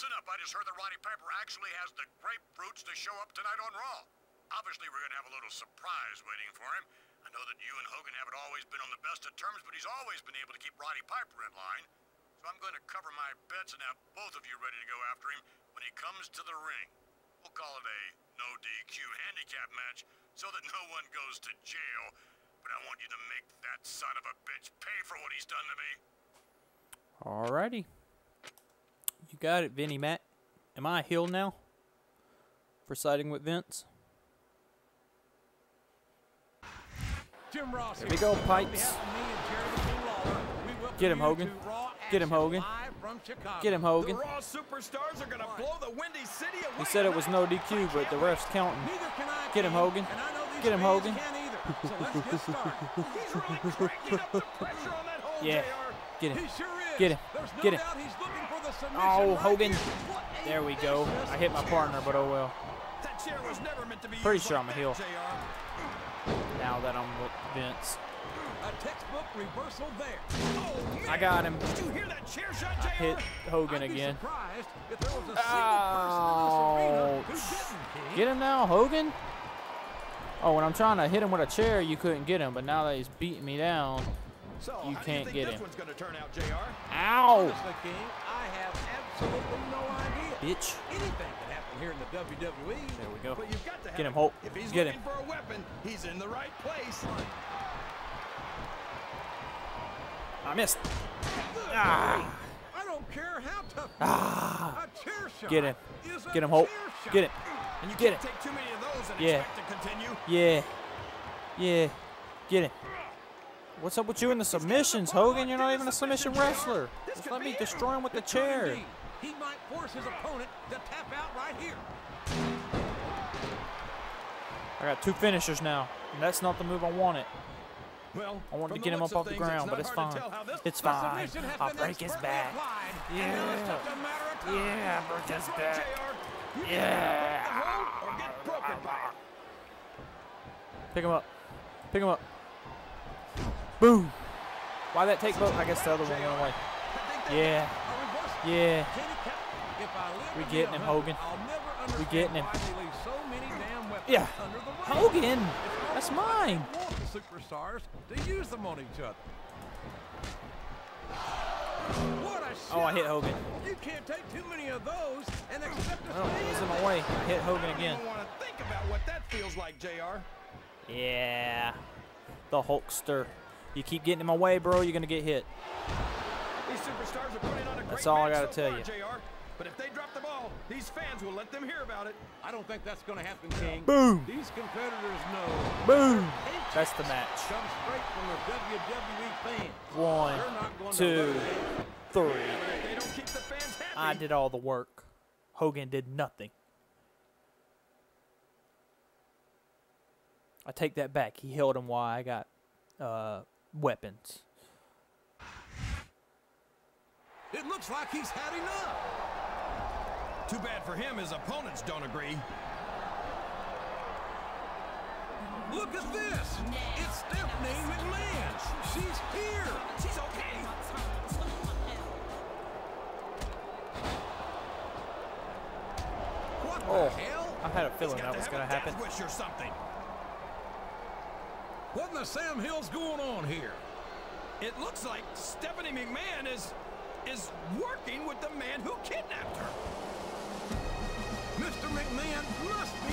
Listen up, I just heard that Roddy Piper actually has the grapefruits to show up tonight on Raw. Obviously, we're gonna have a little surprise waiting for him. I know that you and Hogan haven't always been on the best of terms, but he's always been able to keep Roddy Piper in line. So I'm going to cover my bets and have both of you ready to go after him when he comes to the ring. We'll call it a no DQ handicap match so that no one goes to jail. But I want you to make that son of a bitch pay for what he's done to me. Alrighty. You got it, Vinny Mac. Am I a heel now? For siding with Vince? Jim Ross Here we go, Pipes. Get him, Hogan. Get him, Hogan. Get him, Hogan. The Raw superstars are gonna blow the Windy City away. He said it was no DQ, but the ref's counting. Get him, Hogan. Get him, Hogan. So get started. He's really cranking up the pressure on that hole, Yeah. Get him. Get him. Get him. doubt he's looking for the submission Oh, Hogan. here. What a There we go. I hit my partner, but oh well. That chair was never meant to be Pretty sure I'm a heel. Now that I'm with Vince. A textbook reversal there. Oh. I got him. Did you hear that chair shot, JR? Hit Hogan again. surprised if there was a single person in this arena who Ouch. didn't, King. Get him now, Hogan. Oh, when I'm trying to hit him with a chair, you couldn't get him. But now that he's beating me down, So, You can't get think this him. one's gonna turn out, JR? ow, King, I have absolutely no idea. bitch. Anything can happen here in the WWE. There we go. But you've got to Get him, it. Hulk. If he's Get looking him. for a weapon, he's in the right place. I missed. Ah, I don't care how tough. ah. A chair shot. Get him. Get him, shot. Get him. And you Get can't take too many of those and Yeah. expect to continue. Yeah. Yeah. Get him. What's up with you in the submissions, Hogan? You're not even a submission wrestler. Just let me destroy him with the chair. He might force his opponent to tap out right here. I got two finishers now, and that's not the move I wanted. Well, I wanted to get him up off the ground, but it's fine. tell how this- It's fine. I'll break his back. applied, and now it's Yeah. just a matter of time. Yeah, break his back. Yeah. can roll or get broken by it. Pick him up. Pick him up. Boom. Why that take both? I guess the other one went away. I think they- Yeah. Yeah. Kenny Ca- If I live We to getting him, Hogan. We understand getting him. why they leave so many damn weapons Yeah. under the ring. Hogan. That's almost like mine. want the superstars to use them on each other. What a shot. Oh, I hit Hogan. You can't take too many of those and expect to Oh, was in in my way. I hit Hogan I don't again. want to think about what that feels like, JR. Yeah. The Hulkster. You keep getting in my way, bro, you're going to get hit. These superstars are putting on a great That's all I gotta so tell far, you. JR. But if they drop the ball, these fans will let them hear about it. I don't think that's going to happen, King. Boom. These competitors know Boom. That's the match. come straight from the WWE fans. One, not going two, lose. three. They don't keep the fans happy, I did all the work. Hogan did nothing. I take that back. He held him while I got uh, weapons. It looks like he's had enough. Too bad for him, his opponents don't agree. Look at this. It's Stephanie McMahon. She's here. She's okay. What Oh. the hell? I had a feeling that was going to happen. or something. What in the Sam Hill's going on here? It looks like Stephanie McMahon is is working with the man who kidnapped her. Mr. McMahon must be.